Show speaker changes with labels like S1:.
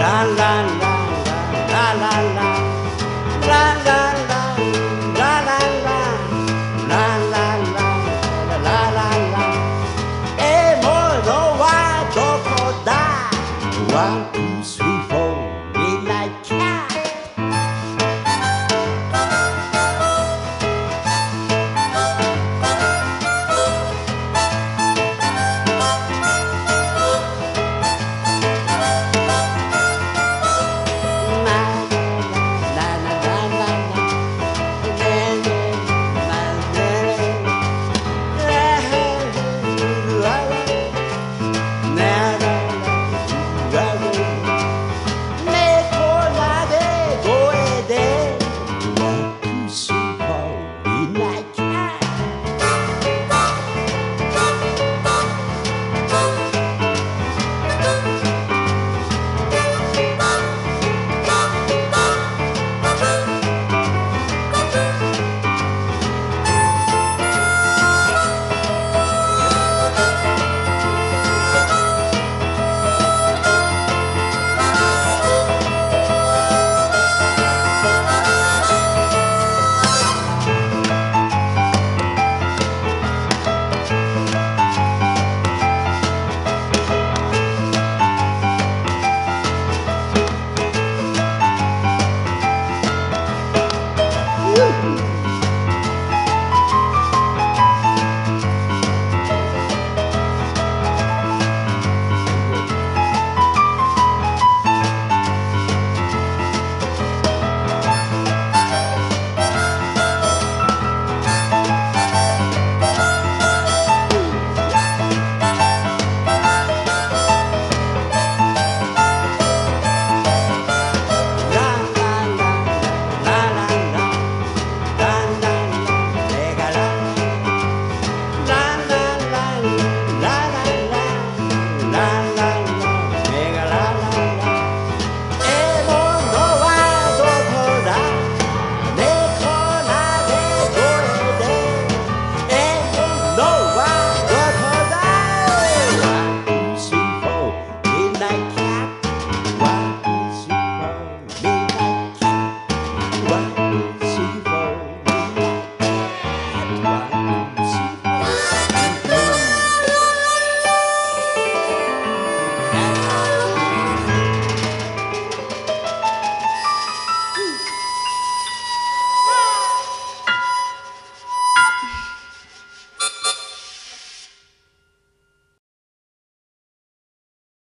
S1: la la la la la la la la la One, two, three.